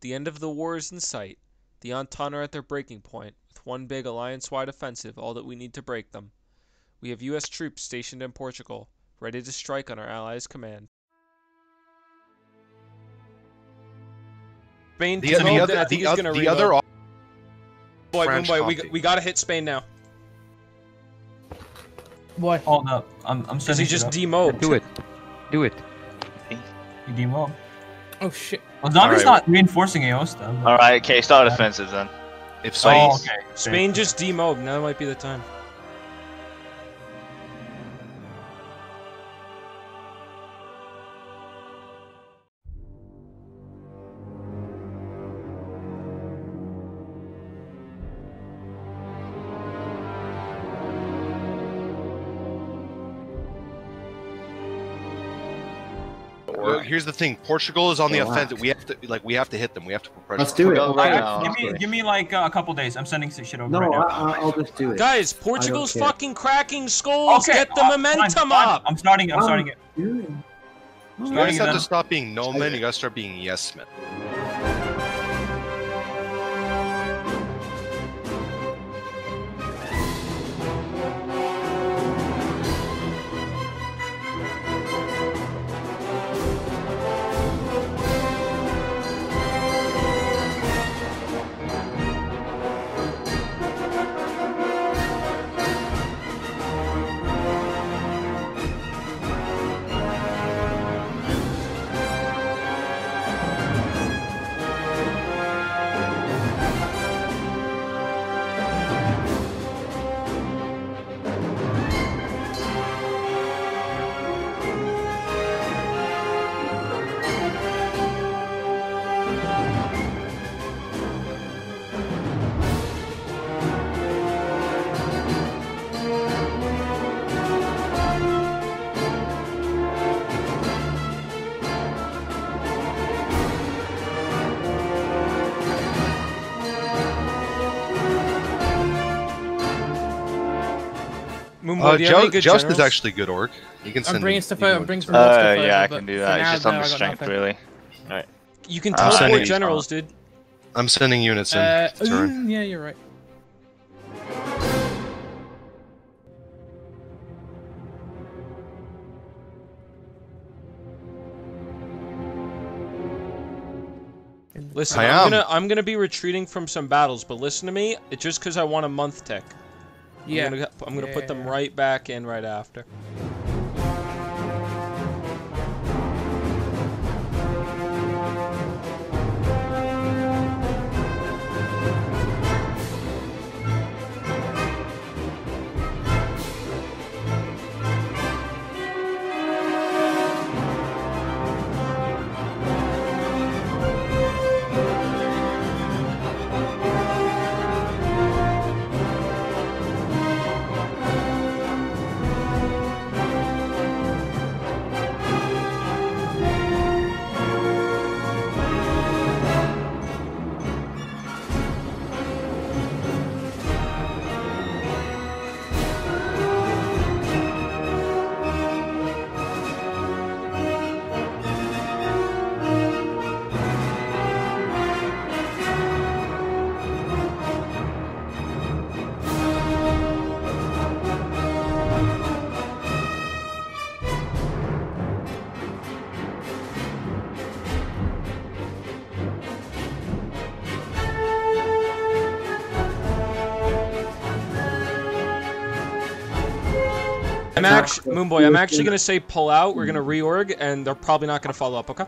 The end of the war is in sight. The Entente are at their breaking point, with one big alliance-wide offensive all that we need to break them. We have U.S. troops stationed in Portugal, ready to strike on our allies' command. Spain, The, the over, other, I think the, he's the reload. other. boy, French boy, we, we gotta hit Spain now. Why? Hold up. I'm, I'm Because sending he just shit up. demobbed. Do it. Do it. You demob. Oh shit. Well, Zombie's Alright. not reinforcing Aosta. but- Alright, okay, start offensive then. If Oh, Spain, okay. Spain just demobbed. Now might be the time. Well, here's the thing: Portugal is on the Relax. offensive. We have to like we have to hit them. We have to put pressure. Let's do it. Go right now. Give me, give me like uh, a couple days. I'm sending some shit over No, right. I, I- I'll just do it. Guys, Portugal's fucking cracking skulls. okay, Get the uh, momentum fine, fine. up. I'm starting. I'm starting it. Dude. You Starting guys it have to stop being no men. You gotta start being yes men. Moonboy, Uh, do you Joust, good is actually good orc. You can send. I'm bringing stuff out. can I'm bringing some it. more Uh, stuff over, yeah, I can do that. now, It's just on the strength, nothing. really. You can I'm teleport sending- generals, dude. I'm sending units in. Uh, Sorry. mm, yeah, you're right. Listen, I I'm am. gonna I'm gonna be retreating from some battles, but listen to me. It's just because I want a month tick. I'm Yeah. gonna, I'm gonna put them Yeah. right back in right after. I'm actually Moonboy. I'm actually gonna say pull out. We're gonna reorg, and they're probably not gonna follow up. Okay.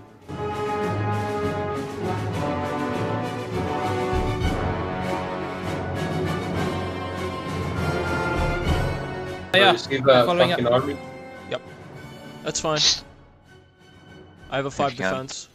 Oh, yeah, receive a following fucking up. army. That's fine. I have a five defense.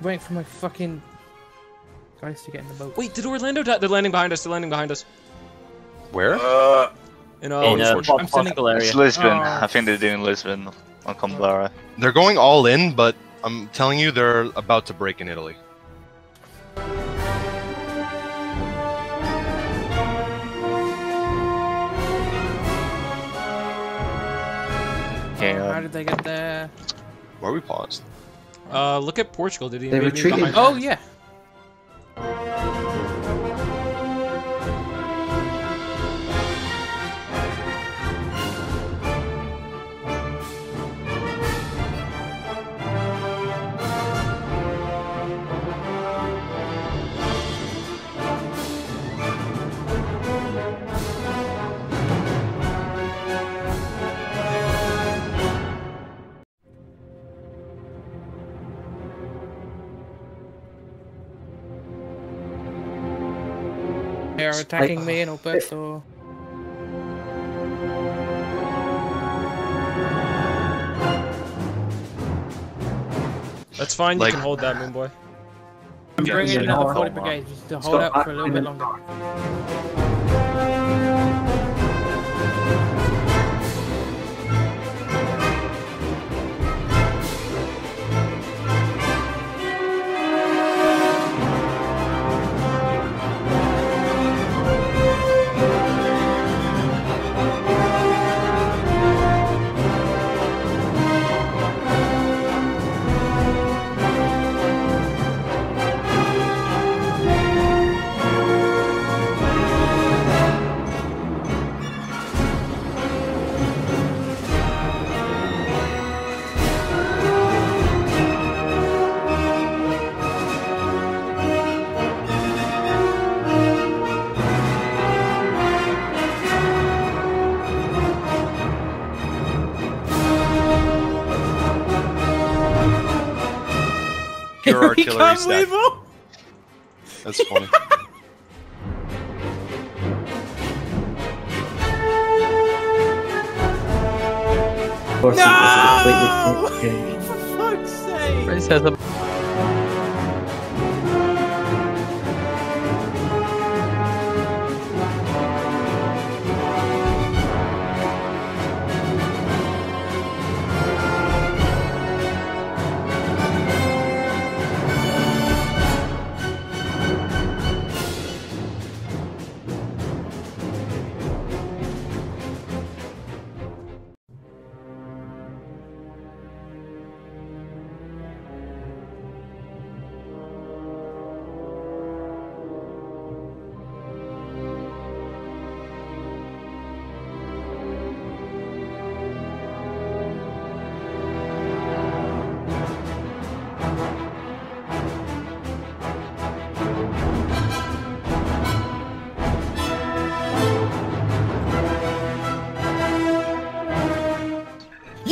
Waiting for my fucking guys to get in the boat. Wait, did Orlando die? They're landing behind us. They're landing behind us. Where? Uh, In, uh, in it's uh, I'm sending- possible. It's Lisbon. Oh. I think they're doing Lisbon on Coimbra. They're going all in, but I'm telling you, they're about to break in Italy. Okay, How did they get there? Where are we paused. Uh, look at Portugal. Did he They retreated. Oh yeah. Are attacking me in Oberto. That's fine. Like- you can hold that, Moon Boy. I'm bringing yeah, another 40 no, no. brigade just to hold got out for a little bit longer. Dark. Pure artillery can't stack. move. That's funny. Of course, it was a completely changed. For fuck's sake!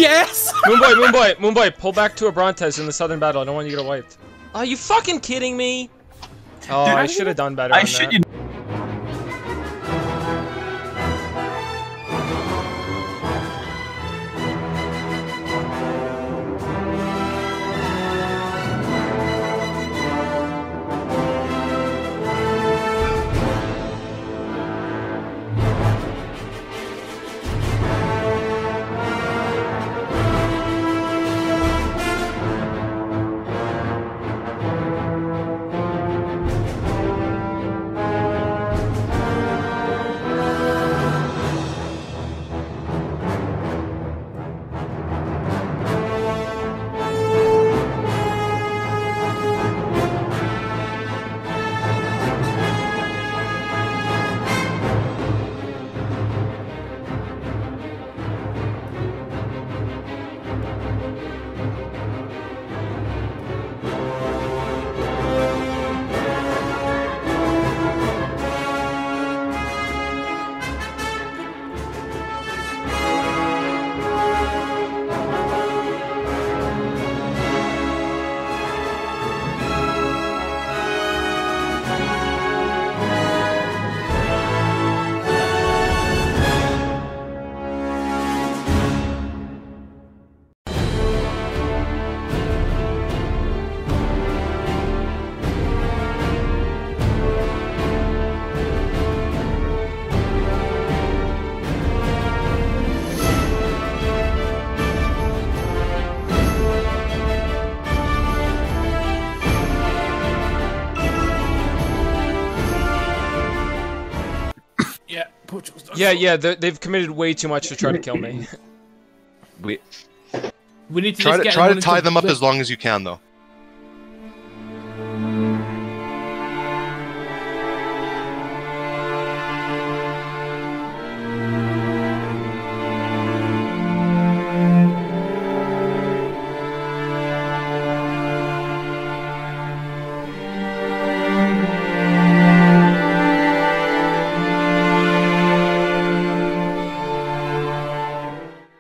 Yes! Moon Boy, Moon Boy, Moon Boy, pull back to Abrantes in the southern battle. I don't want you to get wiped. Are you fucking kidding me? Oh, Dude, I I should have done better I on Yeah, yeah, they're- they've committed way too much to try to kill me. We We need to try just to get try to tie into them up as long as you can, though.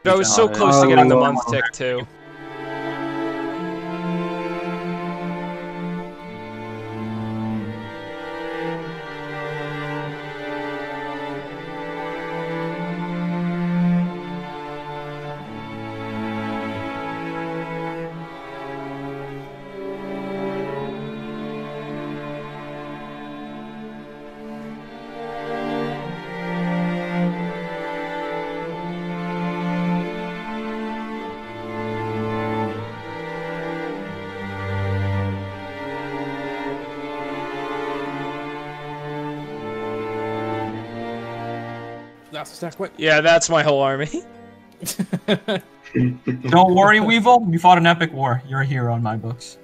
I was so close to getting the oh. month tick too. That's a stack. Wait. Yeah, that's my whole army. Don't worry, Weevil. You fought an epic war. You're a hero in my books.